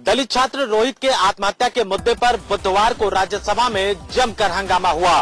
दलित छात्र रोहित के आत्महत्या के मुद्दे पर बुधवार को राज्यसभा में जमकर हंगामा हुआ।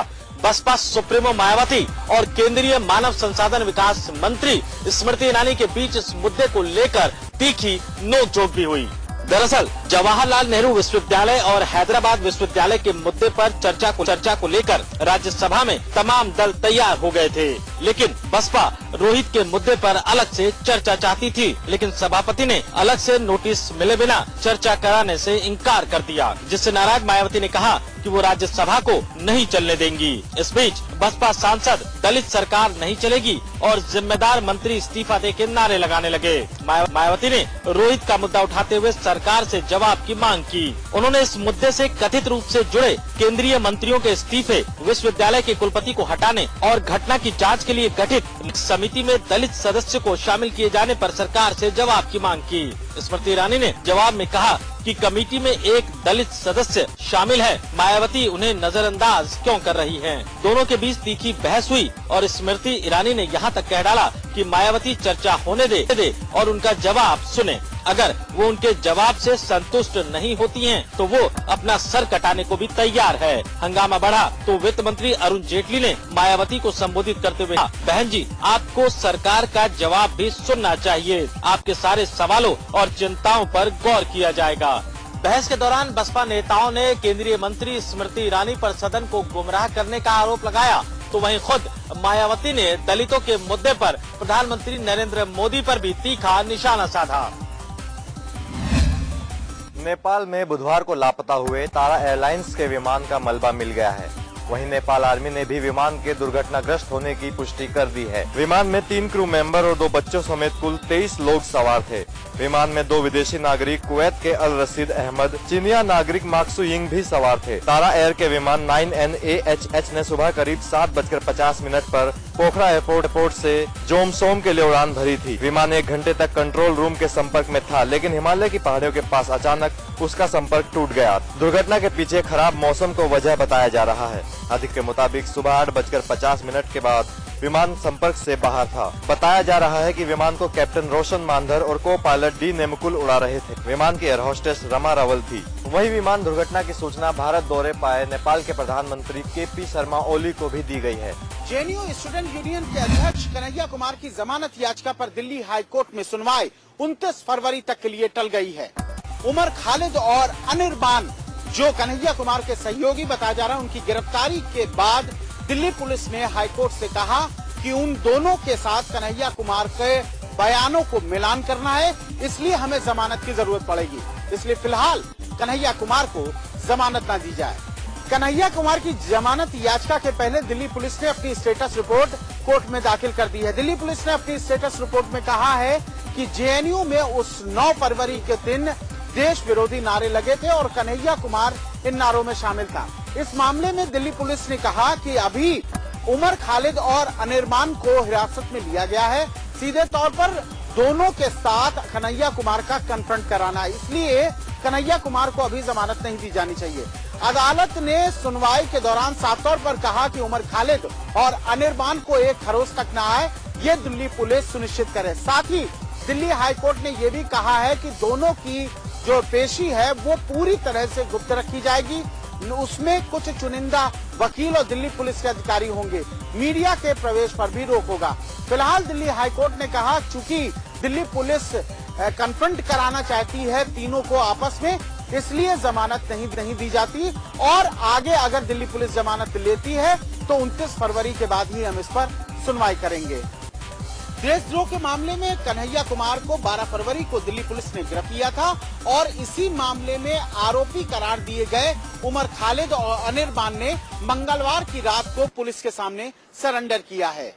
बसपा सुप्रीमो मायावती और केंद्रीय मानव संसाधन विकास मंत्री स्मृति ईरानी के बीच इस मुद्दे को लेकर तीखी नोकझोंक भी हुई। दरअसल, जवाहरलाल नेहरू विश्वविद्यालय और हैदराबाद विश्वविद्यालय के मुद्दे पर चर्चा को चर्चा को लेकर राज्यसभा में तमाम दल तैयार हो गए थे। लेकिन बसपा रोहित के मुद्दे पर अलग से चर्चा चाहती थी, लेकिन सभापति ने अलग से नोटिस मिले बिना चर्चा कराने से इनकार कर दिया, जिससे नाराज़ मायावती ने कहा कि वो राज्यसभा को नहीं चलने देंगी। इस बीच बसपा सांसद दलित सरकार नहीं चलेगी और जिम्मेदार मंत्री इस्तीफा दे के नारे लगाने लगे। मायावती ने रोहित का मुद्दा उठाते हुए सरकार से जवाब की मांग की। उन्होंने इस मुद्दे से कथित रूप से जुड़े केंद्रीय मंत्रियों के इस्तीफे, विश्वविद्यालय के कुलपति को हटाने और घटना की जाँच के लिए गठित समिति में दलित सदस्य को शामिल किए जाने पर सरकार से जवाब की मांग की। स्मृति ईरानी ने जवाब में कहा कि कमेटी में एक दलित सदस्य शामिल है मायावती उन्हें नजरअंदाज क्यों कर रही हैं? दोनों के बीच तीखी बहस हुई और स्मृति ईरानी ने यहाँ तक कह डाला कि मायावती चर्चा होने दे, दे और उनका जवाब सुने अगर वो उनके जवाब से संतुष्ट नहीं होती हैं, तो वो अपना सर कटाने को भी तैयार है। हंगामा बढ़ा तो वित्त मंत्री अरुण जेटली ने मायावती को संबोधित करते हुए बहन जी आपको सरकार का जवाब भी सुनना चाहिए। आपके सारे सवालों और चिंताओं पर गौर किया जाएगा। बहस के दौरान बसपा नेताओं ने केंद्रीय मंत्री स्मृति ईरानी पर सदन को गुमराह करने का आरोप लगाया। तो वहीं खुद मायावती ने दलितों के मुद्दे पर प्रधानमंत्री नरेंद्र मोदी पर भी तीखा निशाना साधा। नेपाल में बुधवार को लापता हुए तारा एयरलाइंस के विमान का मलबा मिल गया है। वहीं नेपाल आर्मी ने भी विमान के दुर्घटनाग्रस्त होने की पुष्टि कर दी है। विमान में तीन क्रू मेंबर और दो बच्चों समेत कुल तेईस लोग सवार थे। विमान में दो विदेशी नागरिक, कुवैत के अल रसीद अहमद, चीनिया नागरिक माक्सू यिंग भी सवार थे। तारा एयर के विमान nine N A H H ने सुबह करीब सात बजकर पचास मिनट पर पोखरा एयरपोर्ट एयरपोर्ट से जोमसोम के लिए उड़ान भरी थी। विमान एक घंटे तक कंट्रोल रूम के संपर्क में था, लेकिन हिमालय की पहाड़ियों के पास अचानक उसका संपर्क टूट गया। दुर्घटना के पीछे खराब मौसम को वजह बताया जा रहा है। अधिक के मुताबिक सुबह आठ बजकर पचास मिनट के बाद विमान संपर्क से बाहर था। बताया जा रहा है कि विमान को कैप्टन रोशन मांधर और को पायलट डी नेमुकुल उड़ा रहे थे। विमान की एयर होस्टेस रमा रावल थी। वही विमान दुर्घटना की सूचना भारत दौरे पाए नेपाल के प्रधानमंत्री के पी शर्मा ओली को भी दी गई है। जेएनयू स्टूडेंट यूनियन के अध्यक्ष कन्हैया कुमार की जमानत याचिका पर दिल्ली हाई कोर्ट में सुनवाई उनतीस फरवरी तक के लिए टल गई है। उमर खालिद और अनिर्बान, जो कन्हैया कुमार के सहयोगी, बताया जा रहा है उनकी गिरफ्तारी के बाद दिल्ली पुलिस ने हाईकोर्ट से कहा कि उन दोनों के साथ कन्हैया कुमार के बयानों को मिलान करना है, इसलिए हमें जमानत की ज़रूरत पड़ेगी। इसलिए फ़िलहाल कन्हैया कुमार को जमानत न दी जाए। कन्हैया कुमार की जमानत याचिका के पहले दिल्ली पुलिस ने अपनी स्टेटस रिपोर्ट कोर्ट में दाखिल कर दी है। दिल्ली पुलिस ने अपनी स्टेटस रिपोर्ट में कहा है कि जेएनयू में उस 9 फरवरी के दिन देश विरोधी नारे लगे थे और कन्हैया कुमार इन नारों में शामिल था। इस मामले में दिल्ली पुलिस ने कहा कि अभी उमर खालिद और अनिर्मान को हिरासत में लिया गया है। सीधे तौर पर दोनों के साथ कन्हैया कुमार का कन्फ्रंट कराना। इसलिए कन्हैया कुमार को अभी जमानत नहीं दी जानी चाहिए। अदालत ने सुनवाई के दौरान साफ़ तौर पर कहा कि उमर खालिद और अनिर्बान को एक खरोस तक न आए ये दिल्ली पुलिस सुनिश्चित करे। साथ ही दिल्ली हाईकोर्ट ने ये भी कहा है कि दोनों की जो पेशी है, वो पूरी तरह से गुप्त रखी जाएगी। उसमें कुछ चुनिंदा वकील और दिल्ली पुलिस के अधिकारी होंगे। मीडिया के प्रवेश पर भी रोक होगा। फ़िलहाल दिल्ली हाईकोर्ट ने कहा, चूँकि दिल्ली पुलिस कन्फ्रंट कराना चाहती है तीनों को आपस में, इसलिए जमानत नहीं नहीं दी जाती। और आगे अगर दिल्ली पुलिस जमानत लेती है तो 29 फरवरी के बाद ही हम इस पर सुनवाई करेंगे। देशद्रोह के मामले में कन्हैया कुमार को 12 फरवरी को दिल्ली पुलिस ने गिरफ्त किया था और इसी मामले में आरोपी करार दिए गए उमर खालिद और अनिर्बान ने मंगलवार की रात को पुलिस के सामने सरेंडर किया है।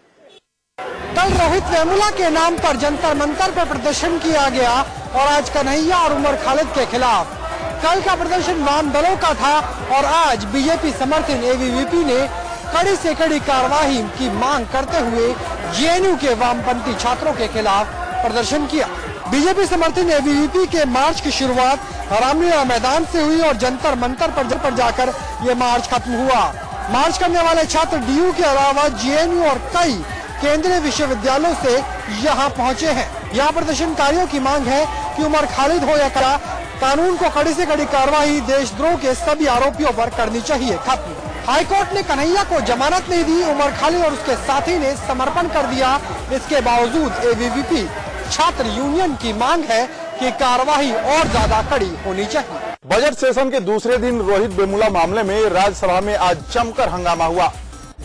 कल रोहित वेमुला के नाम पर जंतर मंतर पर प्रदर्शन किया गया और आज कन्हैया और उमर खालिद के खिलाफ। कल का प्रदर्शन वाम दलों का था और आज बीजेपी समर्थन एबीवीपी ने कड़ी से कड़ी कार्रवाई की मांग करते हुए जेएनयू के वामपंथी छात्रों के खिलाफ प्रदर्शन किया। बीजेपी समर्थन एबीवीपी के मार्च की शुरुआत रामलीला मैदान से हुई और जंतर मंतर पर, पर जाकर ये मार्च खत्म हुआ। मार्च करने वाले छात्र डीयू के अलावा जेएनयू और कई केंद्रीय विश्वविद्यालयों से यहाँ पहुँचे हैं। यहाँ प्रदर्शनकारियों की मांग है कि उमर खालिद हो या करा कानून को कड़ी से कड़ी कार्रवाई देशद्रोह के सभी आरोपियों पर करनी चाहिए। खत्म। हाईकोर्ट ने कन्हैया को जमानत नहीं दी, उमर खाली और उसके साथी ने समर्पण कर दिया। इसके बावजूद एबीवीपी छात्र यूनियन की मांग है कि कार्रवाई और ज़्यादा कड़ी होनी चाहिए। बजट सेशन के दूसरे दिन रोहित बेमुला मामले में राज्यसभा में आज जमकर हंगामा हुआ।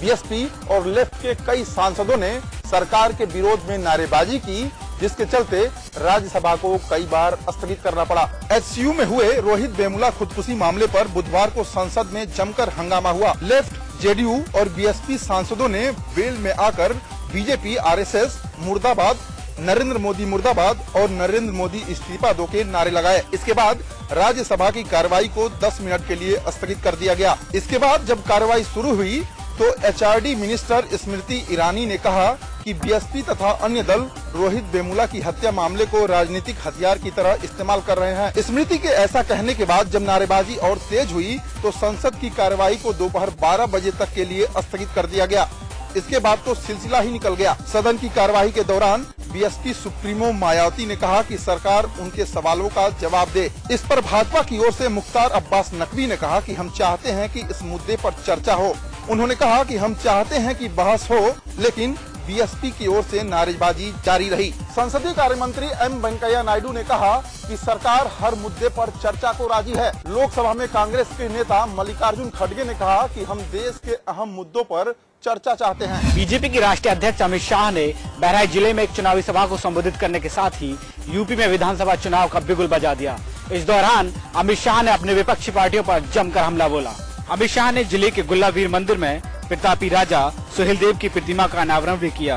बीएसपी और लेफ़्ट के कई सांसदों ने सरकार के विरोध में नारेबाजी की जिसके चलते राज्यसभा को कई बार स्थगित करना पड़ा। एचसीयू में हुए रोहित बेमुला खुदकुशी मामले पर बुधवार को संसद में जमकर हंगामा हुआ। लेफ़्ट जेडीयू और बीएसपी सांसदों ने बेल में आकर बीजेपी आरएसएस मुर्दाबाद, नरेंद्र मोदी मुर्दाबाद और नरेंद्र मोदी इस्तीफा दो के नारे लगाए। इसके बाद राज्यसभा की कार्रवाई को 10 मिनट के लिए स्थगित कर दिया गया। इसके बाद जब कार्रवाई शुरू हुई तो एचआरडी मिनिस्टर स्मृति ईरानी ने कहा कि बीएसपी तथा अन्य दल रोहित बेमुला की हत्या मामले को राजनीतिक हथियार की तरह इस्तेमाल कर रहे हैं। स्मृति के ऐसा कहने के बाद जब नारेबाजी और तेज हुई तो संसद की कार्यवाही को दोपहर 12 बजे तक के लिए स्थगित कर दिया गया। इसके बाद तो सिलसिला ही निकल गया। सदन की कार्यवाही के दौरान बीएसपी सुप्रीमो मायावती ने कहा कि सरकार उनके सवालों का जवाब दे। इस पर भाजपा की ओर से मुख्तार अब्बास नकवी ने कहा कि हम चाहते हैं कि इस मुद्दे पर चर्चा हो। उन्होंने कहा कि हम चाहते हैं कि बहस हो, लेकिन बीएसपी की ओर से नारेबाजी जारी रही। संसदीय कार्य मंत्री एम वेंकैया नायडू ने कहा कि सरकार हर मुद्दे पर चर्चा को राज़ी है। लोकसभा में कांग्रेस के नेता मल्लिकार्जुन खड़गे ने कहा कि हम देश के अहम मुद्दों पर चर्चा चाहते हैं। बीजेपी के राष्ट्रीय अध्यक्ष अमित शाह ने बहराइच ज़िले में एक चुनावी सभा को संबोधित करने के साथ ही यूपी में विधानसभा चुनाव का बिगुल बजा दिया। इस दौरान अमित शाह ने अपने विपक्षी पार्टियों पर जमकर हमला बोला। अमित शाह ने ज़िले के गुल्लावीर मंदिर में प्रतापी राजा सुहेल देव की प्रतिमा का अनावरण भी किया।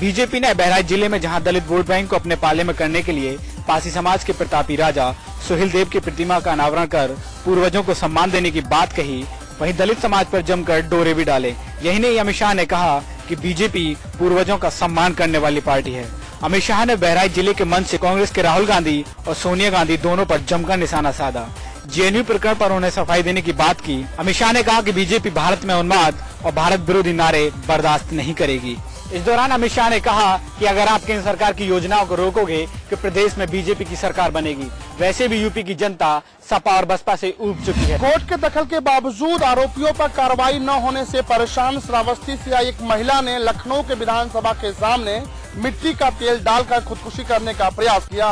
बीजेपी ने बहराइच ज़िले में जहाँ दलित वोट बैंक को अपने पाले में करने के लिए पासी समाज के प्रतापी राजा सुहेल देव की प्रतिमा का अनावरण कर पूर्वजों को सम्मान देने की बात कही, वहीं दलित समाज पर जमकर डोरे भी डाले। यही नहीं अमित शाह ने कहा कि बीजेपी पूर्वजों का सम्मान करने वाली पार्टी है। अमित शाह ने बहराइच ज़िले के मंच से कांग्रेस के राहुल गांधी और सोनिया गांधी दोनों पर जमकर निशाना साधा। जेएनयू प्रकरण पर उन्हें सफ़ाई देने की बात की। अमित शाह ने कहा कि बीजेपी भारत में उन्माद और भारत विरोधी नारे बर्दाश्त नहीं करेगी। इस दौरान अमित शाह ने कहा कि अगर आप केंद्र सरकार की योजनाओं को रोकोगे कि प्रदेश में बीजेपी की सरकार बनेगी, वैसे भी यूपी की जनता सपा और बसपा से उब चुकी है। कोर्ट के दखल के बावजूद आरोपियों पर कार्रवाई न होने से परेशान श्रावस्ती से आई एक महिला ने लखनऊ के विधानसभा के सामने मिट्टी का तेल डालकर खुदकुशी करने का प्रयास किया।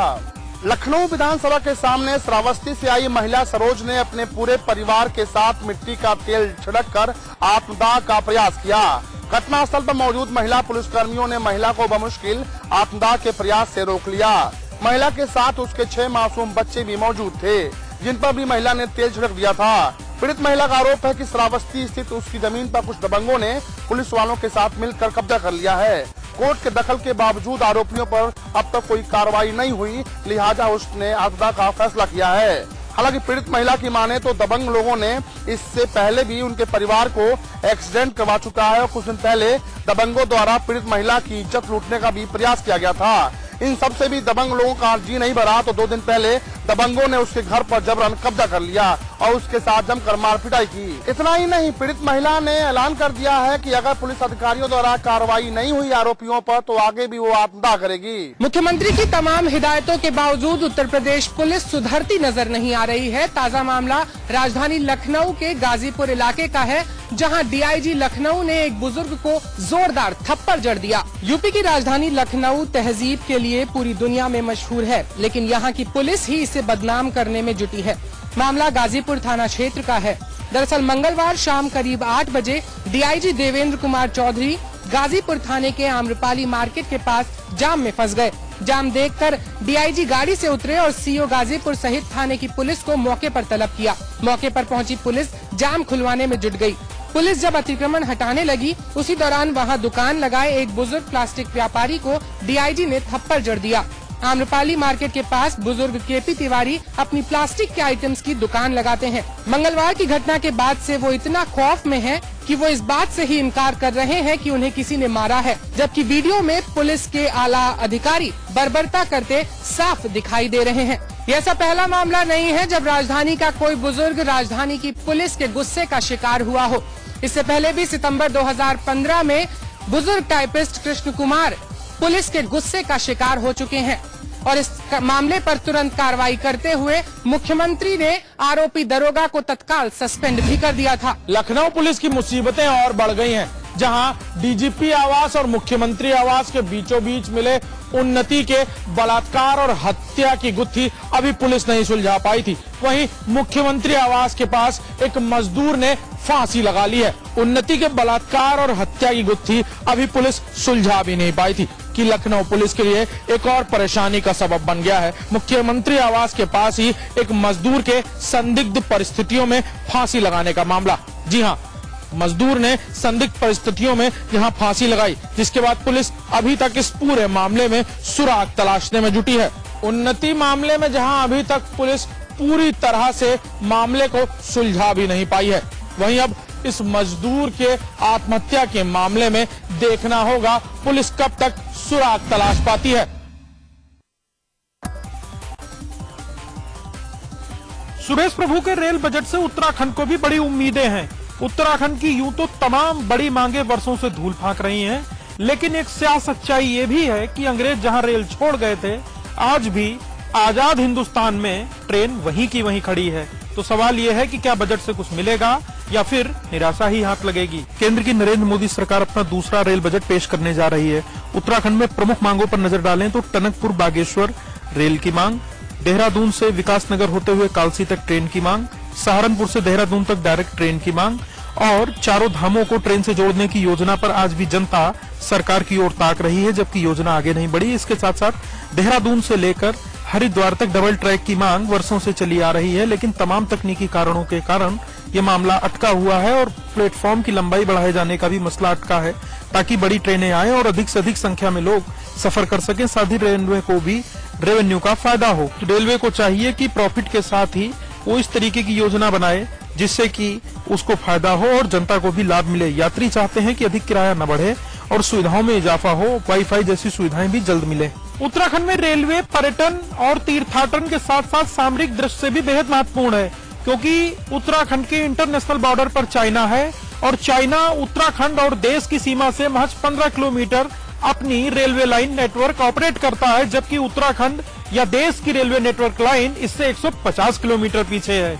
लखनऊ विधानसभा के सामने श्रावस्ती से आई महिला सरोज ने अपने पूरे परिवार के साथ मिट्टी का तेल छिड़क कर आत्मदाह का प्रयास किया। घटनास्थल पर मौजूद महिला पुलिसकर्मियों ने महिला को बमुश्किल आत्मदाह के प्रयास से रोक लिया। महिला के साथ उसके छह मासूम बच्चे भी मौजूद थे, जिन पर भी महिला ने तेल छिड़क दिया था। पीड़ित महिला का आरोप है कि श्रावस्ती स्थित उसकी ज़मीन पर कुछ दबंगों ने पुलिस वालों के साथ मिलकर कब्जा कर लिया है। कोर्ट के दखल के बावजूद आरोपियों पर अब तक कोई कार्रवाई नहीं हुई, लिहाजा उसने आपदा का फैसला किया है। हालाँकि पीड़ित महिला की माने तो दबंग लोगों ने इससे पहले भी उनके परिवार को एक्सीडेंट करवा चुका है और कुछ दिन पहले दबंगों द्वारा पीड़ित महिला की इज़्ज़त लूटने का भी प्रयास किया गया था। इन सबसे भी दबंग लोगों का जी नहीं भरा तो दो दिन पहले दबंगों ने उसके घर पर जबरन कब्जा कर लिया और उसके साथ जमकर मार पिटाई की। इतना ही नहीं, पीड़ित महिला ने ऐलान कर दिया है कि अगर पुलिस अधिकारियों द्वारा कार्रवाई नहीं हुई आरोपियों पर तो आगे भी वो आत्मदाह करेगी। मुख्यमंत्री की तमाम हिदायतों के बावजूद उत्तर प्रदेश पुलिस सुधरती नज़र नहीं आ रही है। ताज़ा मामला राजधानी लखनऊ के गाजीपुर इलाके का है, जहाँ डीआईजी लखनऊ ने एक बुज़ुर्ग को जोरदार थप्पड़ जड़ दिया। यूपी की राजधानी लखनऊ तहजीब के लिए पूरी दुनिया में मशहूर है, लेकिन यहाँ की पुलिस ही इसे बदनाम करने में जुटी है। मामला गाजीपुर थाना क्षेत्र का है। दरअसल मंगलवार शाम करीब आठ बजे डीआईजी देवेंद्र कुमार चौधरी गाजीपुर थाने के आम्रपाली मार्केट के पास जाम में फंस गए। जाम देखकर डीआईजी गाड़ी से उतरे और सीओ गाजीपुर सहित थाने की पुलिस को मौके पर तलब किया। मौके पर पहुँची पुलिस जाम खुलवाने में जुट गई। पुलिस जब अतिक्रमण हटाने लगी, उसी दौरान वहाँ दुकान लगाए एक बुज़ुर्ग प्लास्टिक व्यापारी को डीआईजी ने थप्पड़ जड़ दिया। आम्रपाली मार्केट के पास बुज़ुर्ग केपी तिवारी अपनी प्लास्टिक के आइटम्स की दुकान लगाते हैं। मंगलवार की घटना के बाद से वो इतना खौफ में हैं कि वो इस बात से ही इनकार कर रहे हैं कि उन्हें किसी ने मारा है, जबकि वीडियो में पुलिस के आला अधिकारी बर्बरता करते साफ़ दिखाई दे रहे हैं। ऐसा पहला मामला नहीं है जब राजधानी का कोई बुज़ुर्ग राजधानी की पुलिस के गुस्से का शिकार हुआ हो। इससे पहले भी सितंबर 2015 में बुज़ुर्ग टाइपिस्ट कृष्ण कुमार पुलिस के गुस्से का शिकार हो चुके हैं और इस मामले पर तुरंत कार्रवाई करते हुए मुख्यमंत्री ने आरोपी दरोगा को तत्काल सस्पेंड भी कर दिया था। लखनऊ पुलिस की मुसीबतें और बढ़ गई हैं, जहाँ डीजीपी आवास और मुख्यमंत्री आवास के बीचों बीच मिले उन्नति के बलात्कार और हत्या की गुत्थी। अभी पुलिस नहीं सुलझा पाई थी। वहीं मुख्यमंत्री आवास के पास एक मजदूर ने फांसी लगा ली है। उन्नति के बलात्कार और हत्या की गुत्थी अभी पुलिस सुलझा भी नहीं पाई थी। कि लखनऊ पुलिस के लिए एक और परेशानी का सबब बन गया है। मुख्यमंत्री आवास के पास ही एक मजदूर के संदिग्ध परिस्थितियों में फांसी लगाने का मामला। जी हाँ मजदूर ने संदिग्ध परिस्थितियों में यहाँ फांसी लगाई, जिसके बाद पुलिस अभी तक इस पूरे मामले में सुराग तलाशने में जुटी है। उन्नति मामले में जहाँ अभी तक पुलिस पूरी तरह से मामले को सुलझा भी नहीं पाई है, वहीं अब इस मजदूर के आत्महत्या के मामले में देखना होगा। पुलिस कब तक सुराग तलाश पाती है। सुरेश प्रभु के रेल बजट से उत्तराखंड को भी बड़ी उम्मीदें हैं। उत्तराखंड की यूँ तो तमाम बड़ी मांगे वर्षों से धूल फाक रही हैं, लेकिन एक स्या सच्चाई ये भी है कि अंग्रेज़ जहाँ रेल छोड़ गए थे आज भी आज़ाद हिंदुस्तान में ट्रेन वहीं की वहीं खड़ी है। तो सवाल ये है कि क्या बजट से कुछ मिलेगा या फिर निराशा ही हाथ लगेगी? केंद्र की नरेंद्र मोदी सरकार अपना दूसरा रेल बजट पेश करने जा रही है। उत्तराखंड में प्रमुख मांगों पर नज़र डालें तो टनकपुर बागेश्वर, रेल की मांग, देहरादून से विकासनगर होते हुए कालसी तक ट्रेन की मांग, सहारनपुर से देहरादून तक डायरेक्ट ट्रेन की मांग और चारों धामों को ट्रेन से जोड़ने की योजना पर आज भी जनता सरकार की ओर ताक रही है, जबकि योजना आगे नहीं बढ़ी। इसके साथ साथ देहरादून से लेकर हरिद्वार तक डबल ट्रैक की मांग वर्षों से चली आ रही है, लेकिन तमाम तकनीकी कारणों के कारण ये मामला अटका हुआ है और प्लेटफॉर्म की लंबाई बढ़ाए जाने का भी मसला अटका है, ताकि बड़ी ट्रेनें आए और अधिक से अधिक संख्या में लोग सफ़र कर सकें। साथ ही रेलवे को भी रेवेन्यू का फ़ायदा हो। रेलवे को चाहिए कि प्रॉफिट के साथ ही वो इस तरीके की योजना बनाए, जिससे कि उसको फ़ायदा हो और जनता को भी लाभ मिले। यात्री चाहते हैं कि अधिक किराया न बढ़े और सुविधाओं में इजाफा हो वाईफाई जैसी सुविधाएँ भी जल्द मिले। उत्तराखंड में रेलवे पर्यटन और तीर्थाटन के साथ साथ सामरिक दृष्टि से भी बेहद महत्वपूर्ण है, क्योंकि उत्तराखंड के इंटरनेशनल बॉर्डर पर चाइना है और चाइना उत्तराखंड और देश की सीमा से महज 15 किलोमीटर अपनी रेलवे लाइन नेटवर्क ऑपरेट करता है, जबकि उत्तराखंड या देश की रेलवे नेटवर्क लाइन इससे 150 किलोमीटर पीछे है।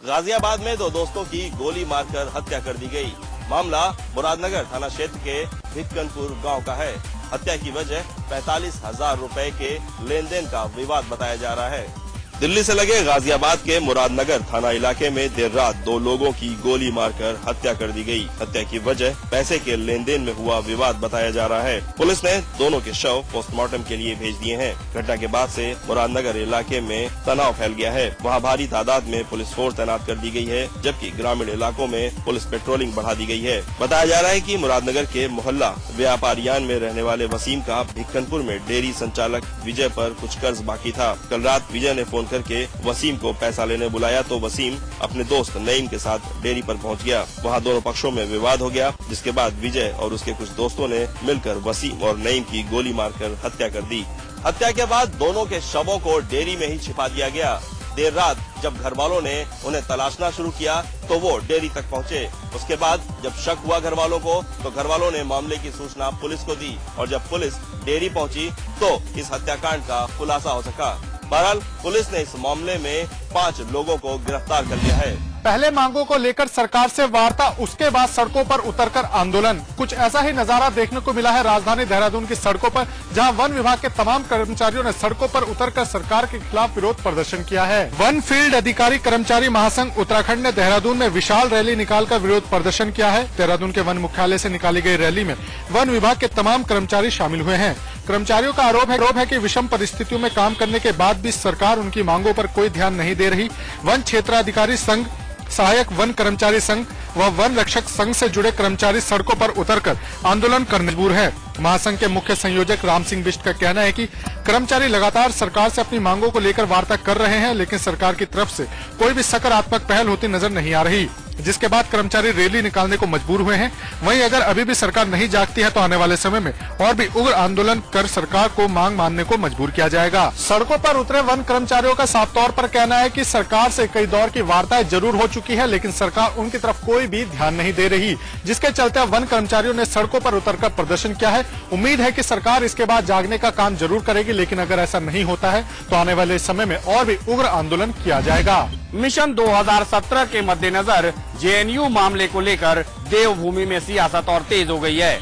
गाजियाबाद में दो दोस्तों की गोली मारकर हत्या कर दी गई। मामला मुरादनगर थाना क्षेत्र के भिक्कनपुर गाँव का है। हत्या की वजह पैतालीस हज़ार रूपए के लेन देन का विवाद बताया जा रहा है। दिल्ली से लगे गाजियाबाद के मुरादनगर थाना इलाके में देर रात दो लोगों की गोली मारकर हत्या कर दी गई। हत्या की वजह पैसे के लेन देन में हुआ विवाद बताया जा रहा है। पुलिस ने दोनों के शव पोस्टमार्टम के लिए भेज दिए हैं। घटना के बाद से मुरादनगर इलाके में तनाव फैल गया है। वहाँ भारी तादाद में पुलिस फोर्स तैनात कर दी गई है, जबकि ग्रामीण इलाकों में पुलिस पेट्रोलिंग बढ़ा दी गई है। बताया जा रहा है की मुरादनगर के मोहल्ला व्यापारियान में रहने वाले वसीम का भिक्खनपुर में डेयरी संचालक विजय आरोप कुछ कर्ज बाकी था। कल रात विजय ने फ़ोन फ़ोन करके वसीम को पैसा लेने बुलाया तो वसीम अपने दोस्त नईम के साथ डेयरी पर पहुँच गया। वहाँ दोनों पक्षों में विवाद हो गया, जिसके बाद विजय और उसके कुछ दोस्तों ने मिलकर वसीम और नईम की गोली मारकर हत्या कर दी। हत्या के बाद दोनों के शवों को डेयरी में ही छिपा दिया गया। देर रात जब घर वालों ने उन्हें तलाशना शुरू किया तो वो डेयरी तक पहुँचे। उसके बाद जब शक हुआ घर वालों को तो घर वालों ने मामले की सूचना पुलिस को दी और जब पुलिस डेयरी पहुँची तो इस हत्याकांड का खुलासा हो सका। बहरहाल, पुलिस ने इस मामले में पाँच लोगों को गिरफ़्तार कर लिया है। पहले मांगों को लेकर सरकार से वार्ता, उसके बाद सड़कों पर उतरकर आंदोलन। कुछ ऐसा ही नज़ारा देखने को मिला है राजधानी देहरादून की सड़कों पर, जहाँ वन विभाग के तमाम कर्मचारियों ने सड़कों पर उतरकर सरकार के खिलाफ विरोध प्रदर्शन किया है। वन फ़ील्ड अधिकारी कर्मचारी महासंघ उत्तराखंड ने देहरादून में विशाल रैली निकालकर विरोध प्रदर्शन किया है। देहरादून के वन मुख्यालय ऐसी निकाली गई रैली में वन विभाग के तमाम कर्मचारी शामिल हुए हैं। कर्मचारियों का आरोप है आरोप है कि विषम परिस्थितियों में काम करने के बाद भी सरकार उनकी मांगों पर कोई ध्यान नहीं दे रही। वन क्षेत्राधिकारी संघ, सहायक वन कर्मचारी संघ व वन रक्षक संघ से जुड़े कर्मचारी सड़कों पर उतरकर आंदोलन कर मजबूर है। महासंघ के मुख्य संयोजक राम सिंह बिष्ट का कहना है कि कर्मचारी लगातार सरकार से अपनी मांगों को लेकर वार्ता कर रहे हैं, लेकिन सरकार की तरफ़ से कोई भी सकारात्मक पहल होती नज़र नहीं आ रही। जिसके बाद कर्मचारी रैली निकालने को मजबूर हुए हैं। वहीं अगर अभी भी सरकार नहीं जागती है तो आने वाले समय में और भी उग्र आंदोलन कर सरकार को मांग मानने को मजबूर किया जाएगा। सड़कों पर उतरे वन कर्मचारियों का साफ़ तौर पर कहना है कि सरकार से कई दौर की वार्ताएँ ज़रूर हो चुकी है, लेकिन सरकार उनकी तरफ़ कोई भी ध्यान नहीं दे रही। जिसके चलते वन कर्मचारियों ने सड़कों पर उतरकर प्रदर्शन किया है। उम्मीद है की सरकार इसके बाद जागने का काम ज़रूर करेगी, लेकिन अगर ऐसा नहीं होता है तो आने वाले समय में और भी उग्र आंदोलन किया जाएगा। मिशन 2017 के मद्देनजर जेएनयू मामले को लेकर देवभूमि में सियासत और तेज हो गई है।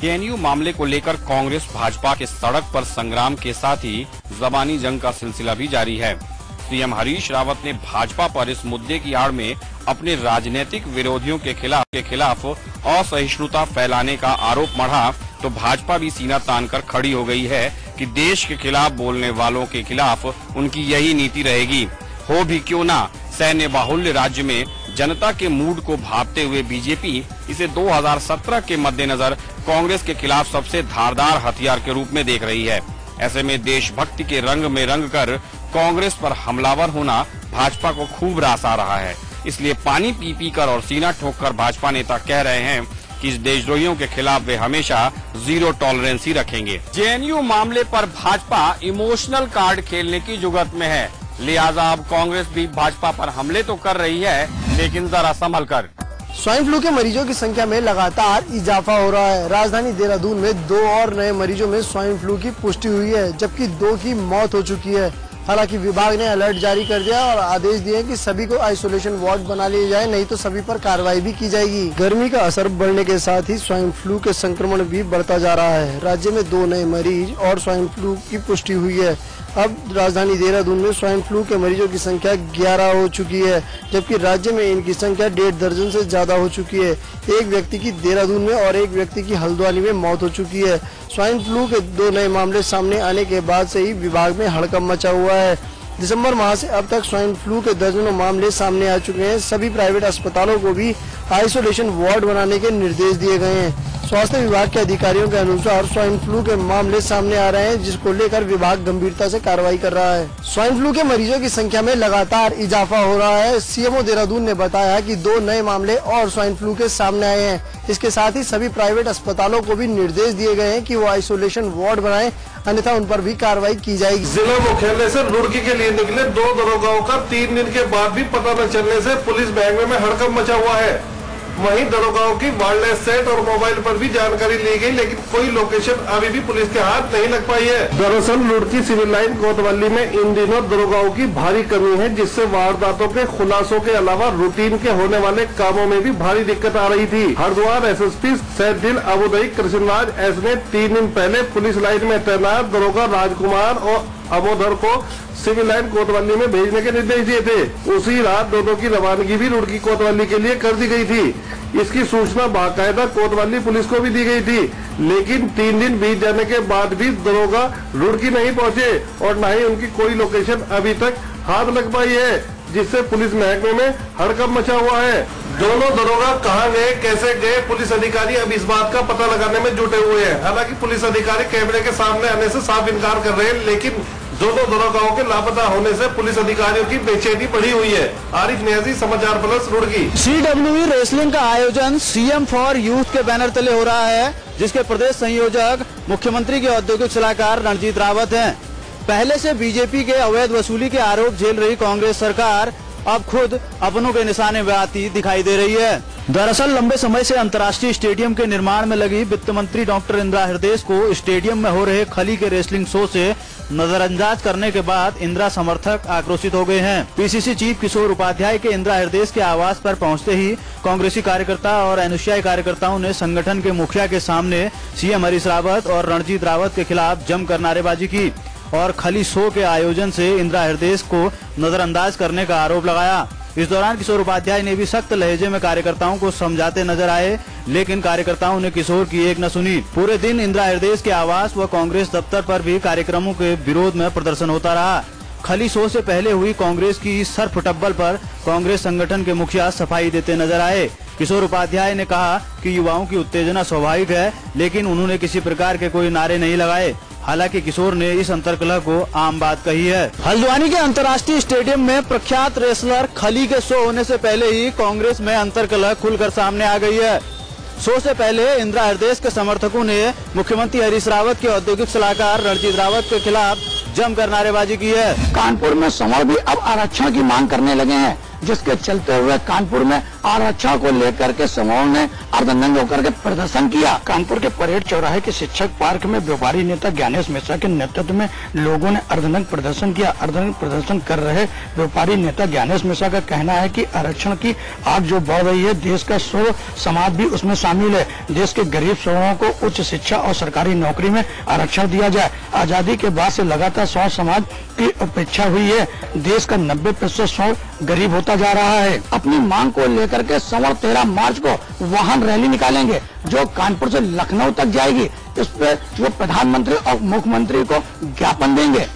जेएनयू मामले को लेकर कांग्रेस, भाजपा के सड़क पर संग्राम के साथ ही जबानी जंग का सिलसिला भी जारी है। सीएम हरीश रावत ने भाजपा पर इस मुद्दे की आड़ में अपने राजनीतिक विरोधियों के खिलाफ के खिलाफ असहिष्णुता फैलाने का आरोप मढ़ा तो भाजपा भी सीना तान कर खड़ी हो गई है कि देश के खिलाफ बोलने वालों के खिलाफ उनकी यही नीति रहेगी। हो भी क्यों ना? सैन्य बाहुल्य राज्य में जनता के मूड को भापते हुए बीजेपी इसे 2017 के मद्देनजर कांग्रेस के खिलाफ सबसे धारदार हथियार के रूप में देख रही है। ऐसे में देशभक्ति के रंग में रंग कर कांग्रेस पर हमलावर होना भाजपा को खूब रास आ रहा है। इसलिए पानी पी पी कर और सीना ठोक कर भाजपा नेता कह रहे हैं कि इस देशद्रोहियों के खिलाफ वे हमेशा ज़ीरो टॉलरेंस ही रखेंगे। जेएनयू मामले पर भाजपा इमोशनल कार्ड खेलने की जुगत में है। लिहाजा अब कांग्रेस भी भाजपा पर हमले तो कर रही है, लेकिन जरा संभल कर। स्वाइन फ्लू के मरीजों की संख्या में लगातार इजाफा हो रहा है। राजधानी देहरादून में दो और नए मरीजों में स्वाइन फ्लू की पुष्टि हुई है, जबकि दो की मौत हो चुकी है। हालाँकि विभाग ने अलर्ट जारी कर दिया और आदेश दिए कि सभी को आइसोलेशन वार्ड बना लिया जाए, नहीं तो सभी पर कार्रवाई भी की जाएगी। गर्मी का असर बढ़ने के साथ ही स्वाइन फ्लू के संक्रमण भी बढ़ता जा रहा है। राज्य में दो नए मरीज़ और स्वाइन फ्लू की पुष्टि हुई है। अब राजधानी देहरादून में स्वाइन फ्लू के मरीजों की संख्या 11 हो चुकी है, जबकि राज्य में इनकी संख्या डेढ़ दर्जन से ज़्यादा हो चुकी है। एक व्यक्ति की देहरादून में और एक व्यक्ति की हल्द्वानी में मौत हो चुकी है। स्वाइन फ्लू के दो नए मामले सामने आने के बाद से ही विभाग में हड़कम मचा हुआ है। दिसंबर माह से अब तक स्वाइन फ्लू के दर्जनों मामले सामने आ चुके हैं। सभी प्राइवेट अस्पतालों को भी आइसोलेशन वार्ड बनाने के निर्देश दिए गए हैं। स्वास्थ्य विभाग के अधिकारियों के अनुसार स्वाइन फ्लू के मामले सामने आ रहे हैं, जिसको लेकर विभाग गंभीरता से कार्रवाई कर रहा है। स्वाइन फ्लू के मरीजों की संख्या में लगातार इजाफा हो रहा है। सीएमओ देहरादून ने बताया कि दो नए मामले और स्वाइन फ्लू के सामने आए हैं। इसके साथ ही सभी प्राइवेट अस्पतालों को भी निर्देश दिए गए हैं की वो आइसोलेशन वार्ड बनाए, अन्यथा उन पर भी कार्रवाई की जाएगी। जिला मुख्यालय से रुड़की के लिए निकले दो दरोगाओं का तीन दिन के बाद भी पता न चलने से पुलिस बैंक में हड़कम मचा हुआ है। वहीं दरोगाओं की वायरलेस सेट और मोबाइल पर भी जानकारी ली गई, लेकिन कोई लोकेशन अभी भी पुलिस के हाथ नहीं लग पाई है। दरअसल लुड़की सिविल लाइन कोतवाली में इन दिनों दरोगाओं की भारी कमी है, जिससे वारदातों के खुलासों के अलावा रूटीन के होने वाले कामों में भी भारी दिक्कत आ रही थी। हरिद्वार एस एस पी सैदिल अबुदई कृष्णराज एस ने तीन दिन पहले पुलिस लाइन में तैनात दरोगा राजकुमार और अमोधर को सिविल लाइन कोतवाली में भेजने के निर्देश दिए थे। उसी रात दोनों की रवानगी भी रुड़की कोतवाली के लिए कर दी गई थी। इसकी सूचना बाकायदा कोतवाली पुलिस को भी दी गई थी। लेकिन तीन दिन बीत जाने के बाद भी दरोगा रुड़की नहीं पहुँचे और न ही उनकी कोई लोकेशन अभी तक हाथ लग पाई है, जिससे पुलिस महकमे में हड़कम मचा हुआ है। दोनों दरोगा कहाँ गए, कैसे गए, पुलिस अधिकारी अब इस बात का पता लगाने में जुटे हुए हैं। हालाँकि पुलिस अधिकारी कैमरे के सामने आने से साफ़ इनकार कर रहे हैं, लेकिन दोनों दरोगाओं के लापता होने से पुलिस अधिकारियों की बेचैनी बढ़ी हुई है। Arif Niazi, Samachar plus, Roorkee. C W wrestling का आयोजन सीएम फॉर यूथ के बैनर तले हो रहा है, जिसके प्रदेश संयोजक, मुख्यमंत्री के औद्योगिक सलाहकार रणजीत रावत है। पहले से बीजेपी के अवैध वसूली के आरोप झेल रही कांग्रेस सरकार, अब खुद अपनों के निशाने में आती दिखाई दे रही है। दरअसल, लंबे समय से अंतर्राष्ट्रीय स्टेडियम के निर्माण में लगी वित्त मंत्री डॉक्टर इंदिरा हृदय को स्टेडियम में हो रहे खली के रेसलिंग शो से नजरअंदाज करने के बाद इंदिरा समर्थक आक्रोशित हो गए हैं। पीसीसी चीफ किशोर उपाध्याय के इंदिरा हृदय के आवास पर पहुँचते ही कांग्रेसी कार्यकर्ता और अनुष्यायी कार्यकर्ताओं ने संगठन के मुखिया के सामने सीएम हरीश रावत और रणजीत रावत के खिलाफ जमकर नारेबाजी की और खली शो के आयोजन से इंदिरा हृदय को नजरअंदाज करने का आरोप लगाया। इस दौरान किशोर उपाध्याय ने भी सख्त लहजे में कार्यकर्ताओं को समझाते नज़र आए, लेकिन कार्यकर्ताओं ने किशोर की एक न सुनी। पूरे दिन इंदिरा हृदय के आवास व कांग्रेस दफ्तर पर भी कार्यक्रमों के विरोध में प्रदर्शन होता रहा। खली शो से पहले हुई कांग्रेस की सर्फ टब्बल पर कांग्रेस संगठन के मुखिया सफ़ाई देते नज़र आए। किशोर उपाध्याय ने कहा कि युवाओं की उत्तेजना स्वाभाविक है, लेकिन उन्होंने किसी प्रकार के कोई नारे नहीं लगाए। हालाँकि किशोर ने इस अंतरकलह को आम बात कही है। हल्द्वानी के अंतर्राष्ट्रीय स्टेडियम में प्रख्यात रेसलर खली के शो होने से पहले ही कांग्रेस में अंतरकलह खुलकर सामने आ गई है। शो से पहले इंदिरा हृदय के समर्थकों ने मुख्यमंत्री हरीश रावत के औद्योगिक सलाहकार रणजीत रावत के खिलाफ जमकर नारेबाजी की है। कानपुर में समर भी अब आरक्षण की मांग करने लगे हैं। जिसके चलते हुए कानपुर में आरक्षण को लेकर के समूह ने अर्धनंग होकर के प्रदर्शन किया। कानपुर के परेड चौराहे के शिक्षक पार्क में व्यापारी नेता ज्ञानेश मिश्रा के नेतृत्व में लोगों ने अर्धनंग प्रदर्शन किया। अर्धनंग प्रदर्शन कर रहे व्यापारी नेता ज्ञानेश मिश्रा का कहना है की आरक्षण की आग जो बढ़ रही है, देश का सौ समाज भी उसमें शामिल है। देश के गरीब श्रमों को उच्च शिक्षा और सरकारी नौकरी में आरक्षण दिया जाए। आज़ादी के बाद से लगातार सौ समाज की अपेक्षा हुई है। देश का नब्बे प्रतिशत सौ गरीब होता जा रहा है। अपनी मांग को लेकर के सवर तेरह मार्च को वाहन रैली निकालेंगे, जो कानपुर से लखनऊ तक जाएगी। इस पर जो प्रधानमंत्री और मुख्यमंत्री को ज्ञापन देंगे।